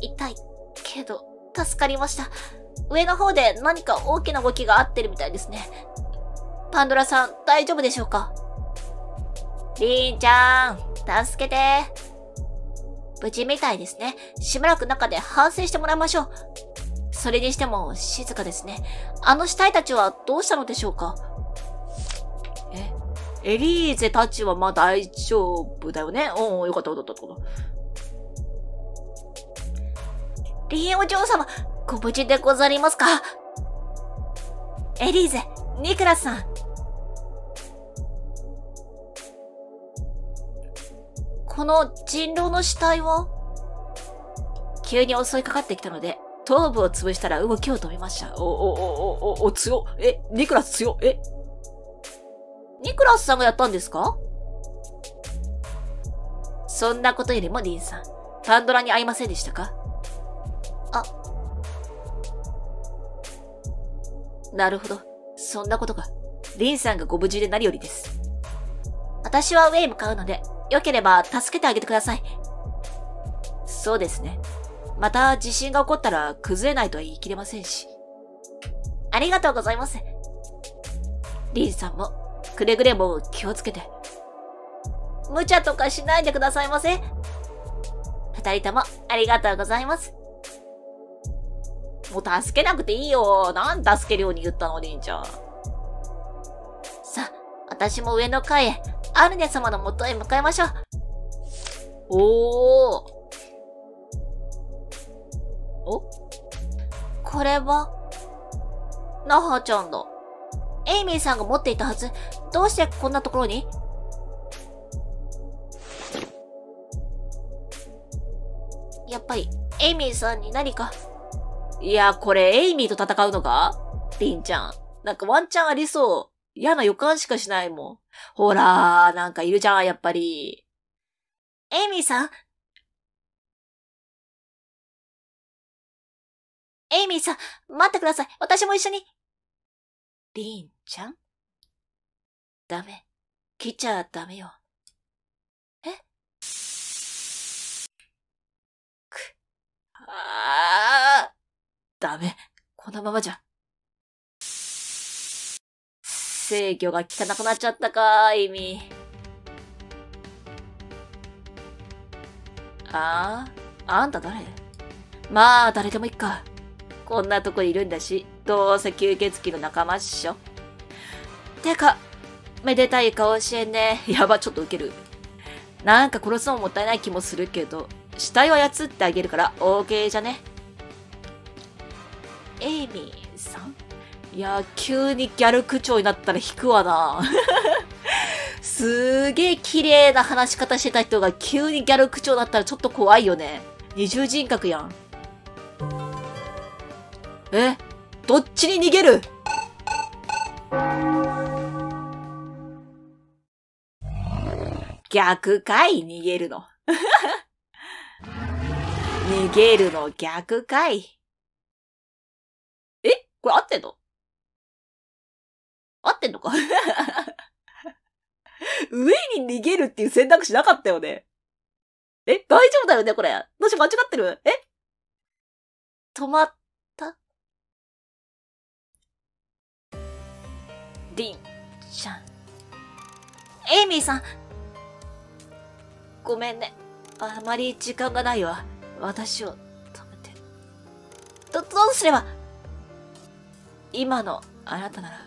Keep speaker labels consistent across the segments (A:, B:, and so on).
A: 痛い。けど、助かりました。上の方で何か大きな動きが合ってるみたいですね。パンドラさん、大丈夫でしょうか？リーンちゃん、助けて。無事みたいですね。しばらく中で反省してもらいましょう。それにしても静かですね。あの死体たちはどうしたのでしょうか？え、エリーゼたちはまあ大丈夫だよね。うん、よかったよかったよかった。リーンお嬢様、ご無事でござりますか？エリーゼ、ニクラスさん。この人狼の死体は？急に襲いかかってきたので、頭部を潰したら動きを止めました。お、お、お、お、お、お強え、ニクラス強え？ニクラスさんがやったんですか？そんなことよりもリンさん、パンドラに会いませんでしたか？あ、なるほど。そんなことか。リンさんがご無事で何よりです。私は上へ向かうので、よければ助けてあげてください。そうですね。また地震が起こったら崩れないとは言い切れませんし。ありがとうございます。リンさんも、くれぐれも気をつけて。無茶とかしないでくださいませ。二人ともありがとうございます。もう助けなくていいよ。なん助けるように言ったの、りんちゃん。さあ、私も上の階へ、アルネ様の元へ向かいましょう。おー。お？これは、ナハちゃんだ。エイミーさんが持っていたはず。どうしてこんなところに？やっぱり、エイミーさんに何か？いや、これ、エイミーと戦うのか？リンちゃん。なんかワンチャンありそう。嫌な予感しかしないもん。ほらー、なんかいるじゃん、やっぱり。エイミーさん？エイミーさん、待ってください。私も一緒に。リンちゃん？ダメ。来ちゃダメよ。え？く、あー。ダメ。このままじゃ。制御が効かなくなっちゃったか、意味。あああんた誰？まあ、誰でもいっか。こんなとこいるんだし、どうせ吸血鬼の仲間っしょ。てか、めでたい顔してんね。やば、ちょっとウケる。なんか殺すのもったいない気もするけど、死体を操ってあげるから OK じゃね？エイミーさん？いや、急にギャル口調になったら引くわな。すげえ綺麗な話し方してた人が急にギャル口調になったらちょっと怖いよね。二重人格やん。え？どっちに逃げる？逆かい逃げるの。逃げるの逆かい。これ合ってんの？合ってんのか？上に逃げるっていう選択肢なかったよね。え大丈夫だよねこれ。どうし間違ってる？え？止まった？リンちゃん。エイミーさん。ごめんね。あまり時間がないわ。私を止めて。ど、どうすれば？今のあなたなら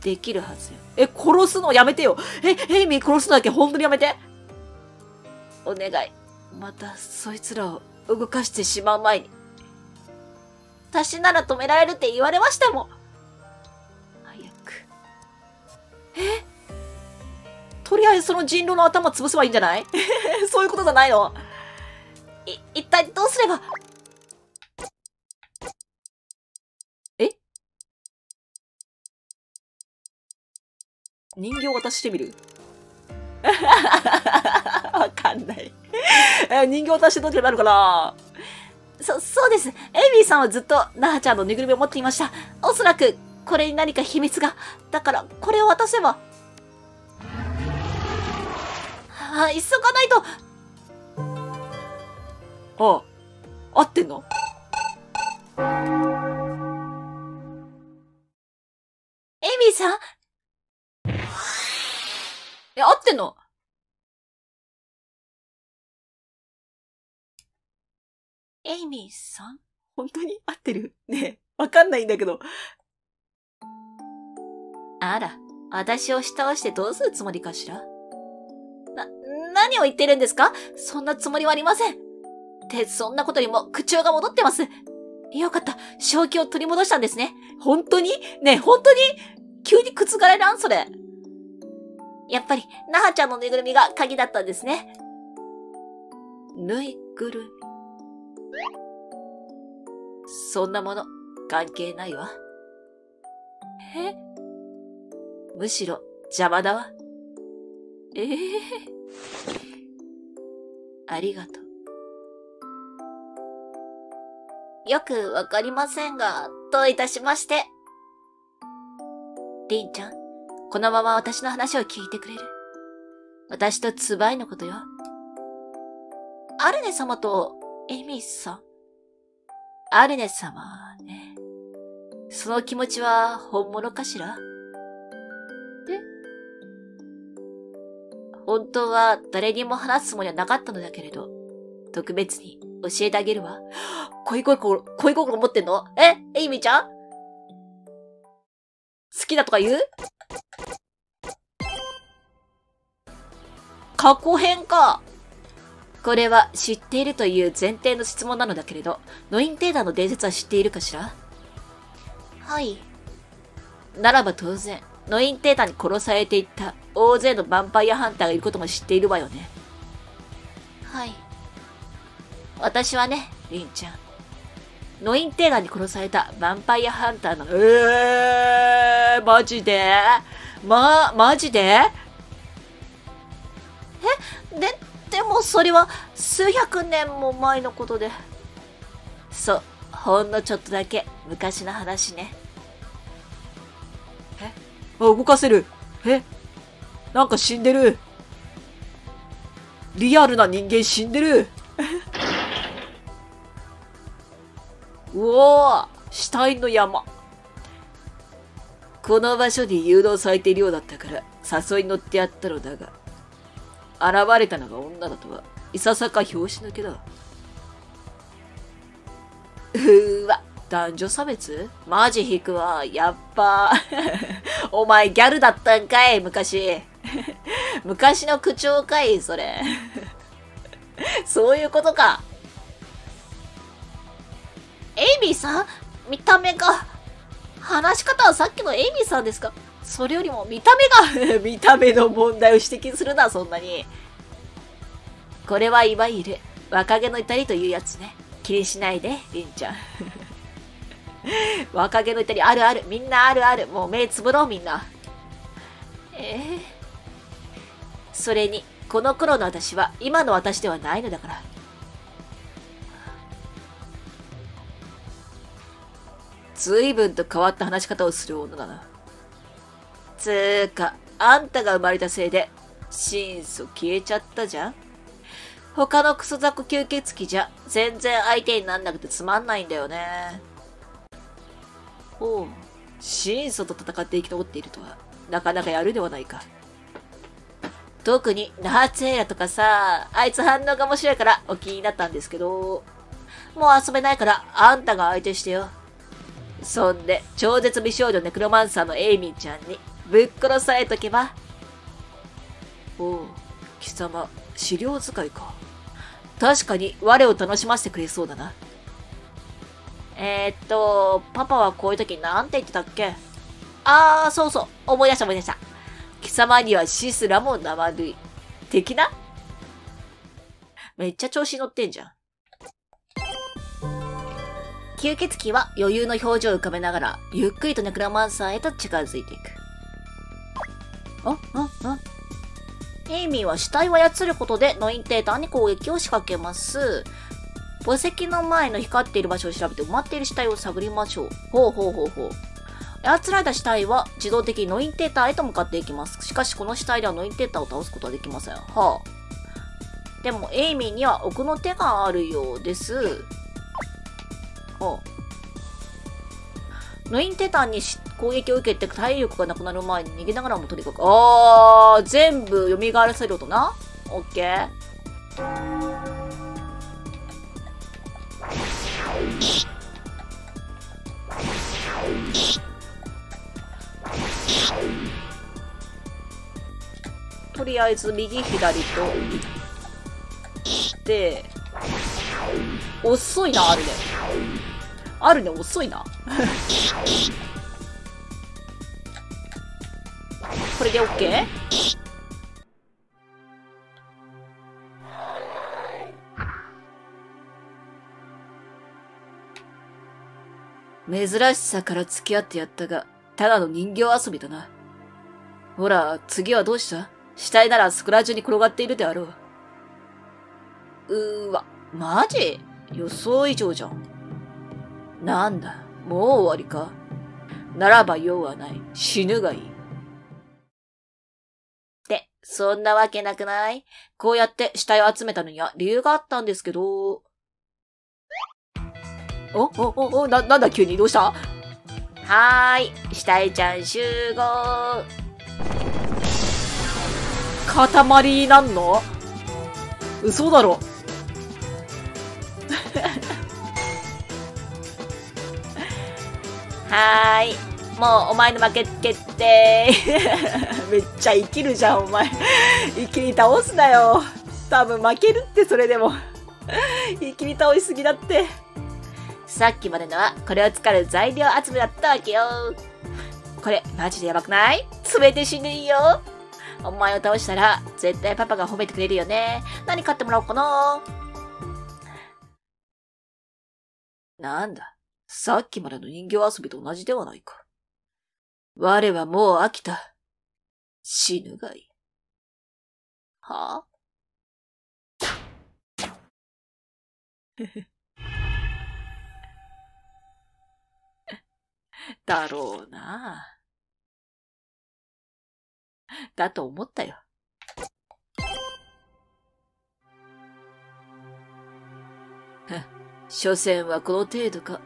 A: できるはずよ。え、殺すのやめてよ。え、ヘイミー殺すのだけ本当にやめて。お願い。またそいつらを動かしてしまう前に。私なら止められるって言われましたもん。早く。え？とりあえずその人狼の頭潰せばいいんじゃない？そういうことじゃないの？い、一体どうすれば？人形渡してみる？わかんない。え、人形渡してどっちになるかな？そ、そうです。エイミーさんはずっと、ナハちゃんのぬいぐるみを持っていました。おそらく、これに何か秘密が。だから、これを渡せば。はあ、急がないと。ああ。合ってんの？エイミーさんえ、合ってんの？エイミーさん？本当に合ってる？ねえ、わかんないんだけど。あら、私を下押してどうするつもりかしら？な、何を言ってるんですか？そんなつもりはありません。って、そんなことにも口調が戻ってます。よかった。正気を取り戻したんですね。本当に？ねえ、本当に？急に覆らんそれ。やっぱり、なはちゃんのぬいぐるみが鍵だったんですね。ぬいぐるみ？そんなもの、関係ないわ。え？むしろ、邪魔だわ。え？えー、ありがとう。よくわかりませんが、どういたしまして。りんちゃん、このまま私の話を聞いてくれる？私とツバイのことよ。アルネ様とエミさん。アルネ様ね。その気持ちは本物かしら？え？本当は誰にも話すつもりはなかったのだけれど、特別に教えてあげるわ。恋心、恋心持ってんの？え？エイミちゃん？好きだとか言う？過去編か。これは知っているという前提の質問なのだけれど、ノインテーダーの伝説は知っているかしら？はい。ならば当然、ノインテーダーに殺されていった大勢のヴァンパイアハンターがいることも知っているわよね。はい。私はね、リンちゃん。ノインテーダーに殺されたヴァンパイアハンターの、えー、マジで？ま、マジで？え？で、でもそれは数百年も前のことで。そう、ほんのちょっとだけ昔の話ね。え？あ、動かせる。え？なんか死んでる。リアルな人間死んでる。うおー死体の山。この場所に誘導されているようだったから誘いに乗ってやったのだが、現れたのが女だとは、いささか拍子抜けだ。うーわ、男女差別？マジ引くわ。やっぱ。お前ギャルだったんかい、昔。昔の口調かい、それ。そういうことか。エイミーさん？見た目が。話し方はさっきのエイミーさんですか？それよりも見た目が 見た目の問題を指摘するな、そんなに。これはいわゆる若気の至りというやつね。気にしないで、りんちゃん。若気の至りあるある。みんなあるある。もう目つぶろう、みんな。ええー、それに、この頃の私は今の私ではないのだから。随分と変わった話し方をする女だな。つーか、あんたが生まれたせいで、心素消えちゃったじゃん？他のクソ雑魚吸血鬼じゃ、全然相手になんなくてつまんないんだよね。おう、心素と戦って生き残っているとは、なかなかやるではないか。特に、ナーツエラとかさ、あいつ反応が面白いからお気になったんですけど、もう遊べないからあんたが相手してよ。そんで、超絶美少女ネクロマンサーのエイミーちゃんにぶっ殺されとけば。おう、貴様、資料使いか。確かに我を楽しませてくれそうだな。えー、っと、パパはこういう時なんて言ってたっけ？あー、そうそう、思い出した思い出した。貴様には死すらも生類。的な？めっちゃ調子乗ってんじゃん。吸血鬼は余裕の表情を浮かべながら、ゆっくりとネクロマンサーへと近づいていく。エイミーは死体を操ることでノインテーターに攻撃を仕掛けます。墓石の前の光っている場所を調べて埋まっている死体を探りましょう。ほうほうほうほう。操られた死体は自動的にノインテーターへと向かっていきます。しかしこの死体ではノインテーターを倒すことはできません。はあ。でもエイミーには奥の手があるようです。おノインテータンに攻撃を受けて体力がなくなる前に逃げながらもとにかく、あー、全部蘇らせるとな。オッケー。とりあえず右左と、して、遅いな、あるね。あるね、遅いな。これで OK? 珍しさから付き合ってやったが、ただの人形遊びだな。ほら、次はどうした死体ならスクラ中に転がっているであろう。うーわ、マジ予想以上じゃん。なんだ、もう終わりか。ならば用はない。死ぬがいい。そんなわけなくない？こうやって死体を集めたのには理由があったんですけど。おおおおな、なんだ急にどうした？はーい、死体ちゃん集合。塊なんの？嘘だろ。はーい。もうお前の負け決定。めっちゃ生きるじゃん、お前。一気に倒すなよ。多分負けるって、それでも。一気に倒しすぎだって。さっきまでのは、これを使う材料集めだったわけよ。これ、マジでやばくない？全て死ぬよ。お前を倒したら、絶対パパが褒めてくれるよね。何買ってもらおうかな。なんだ？さっきまでの人形遊びと同じではないか。我はもう飽きた。死ぬがいい。はあ？だろうな。だと思ったよ。所詮はこの程度か。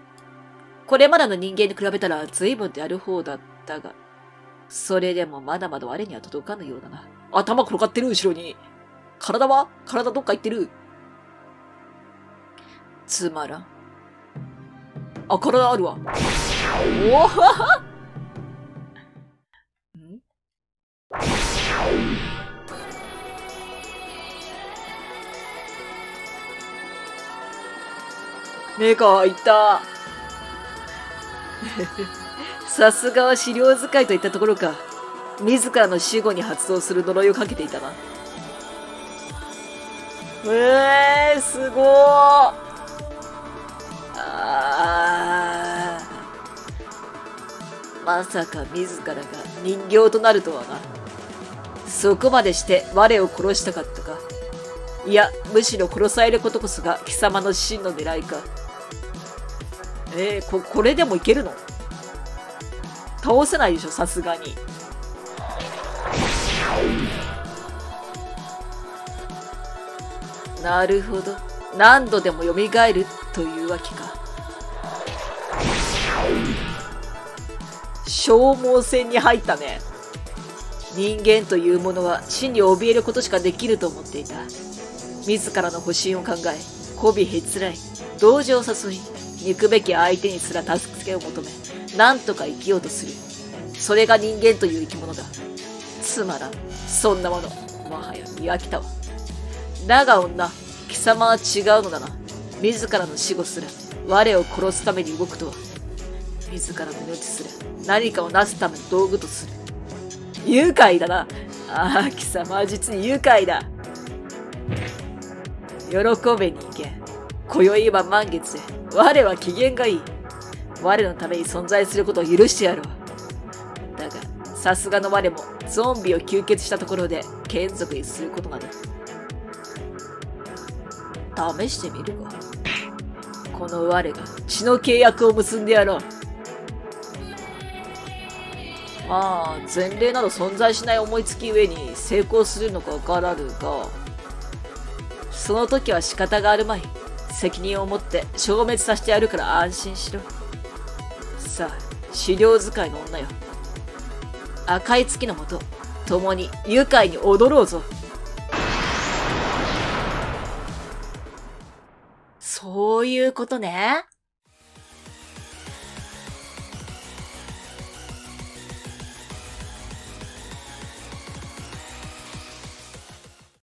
A: これまでの人間に比べたら随分とやる方だったが、それでもまだまだ我には届かぬようだな。頭転がってる、後ろに。体は？体どっか行ってる。つまらん。あ、体あるわ。おお ん？目が開いた。さすがは資料使いといったところか。自らの死後に発動する呪いをかけていたな。えー、すごーあまさか自らが人形となるとはな。そこまでして我を殺したかったか。いや、むしろ殺されることこそが貴様の真の狙いか。えー、こ、これでもいけるの？倒せないでしょ、さすがに。なるほど。何度でも蘇るというわけか。消耗戦に入ったね。人間というものは死に怯えることしかできると思っていた。自らの保身を考え、媚びへつらい、同情を誘い、憎べき相手にすら助けを求め、なんとか生きようとする。それが人間という生き物だ。つまらん。そんなもの。もはや見飽きたわ。だが女、貴様は違うのだな。自らの死後すら、我を殺すために動くとは。自らの命すら、何かをなすための道具とする。愉快だな。ああ、貴様は実に愉快だ。喜べ人間。今宵は満月で、我は機嫌がいい。我のために存在することを許してやろう。だが、さすがの我もゾンビを吸血したところで眷属にすることなど。試してみるか。この我が血の契約を結んでやろう。まあ、前例など存在しない思いつき上に成功するのかわからぬが、その時は仕方があるまい。責任を持って消滅させてやるから安心しろ。さ、狩猟使いの女よ。赤い月のもと、共に愉快に踊ろうぞ。そういうことね。